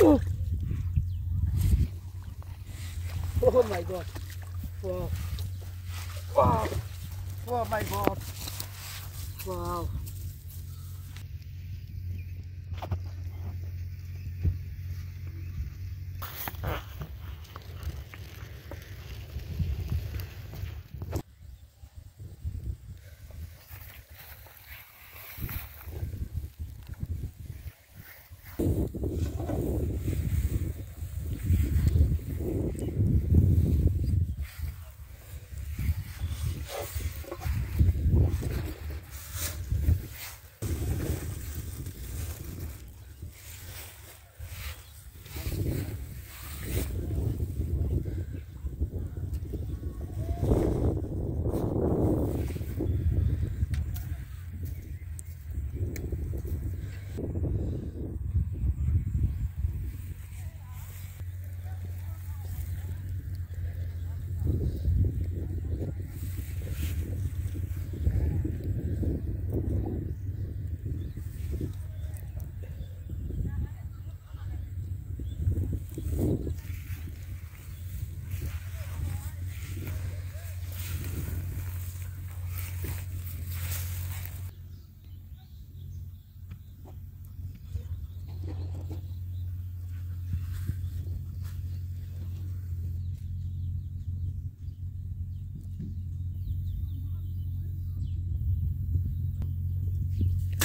Oh. oh my god. Wow. Wow. Oh my god. Wow.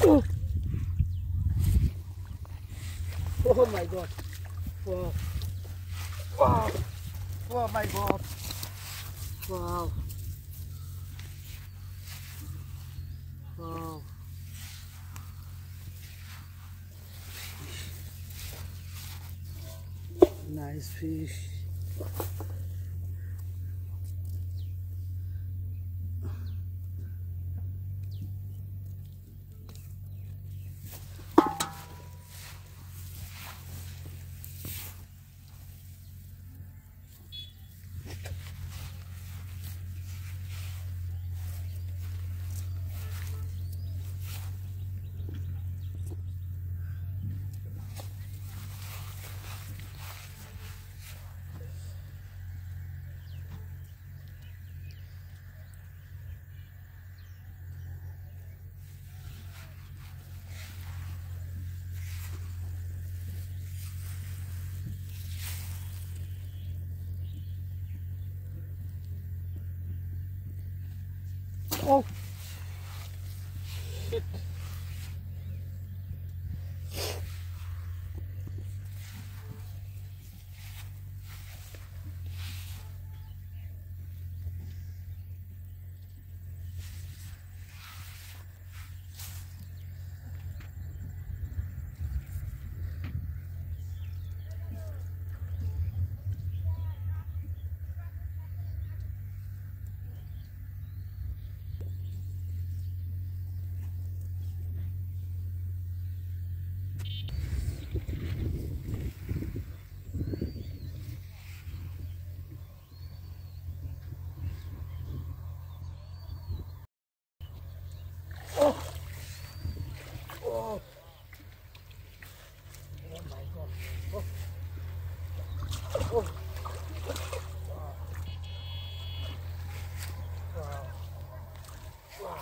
Oh. Oh my god. Wow. Wow. Oh my god. Wow. Wow. Nice fish. Oh. Shit. long.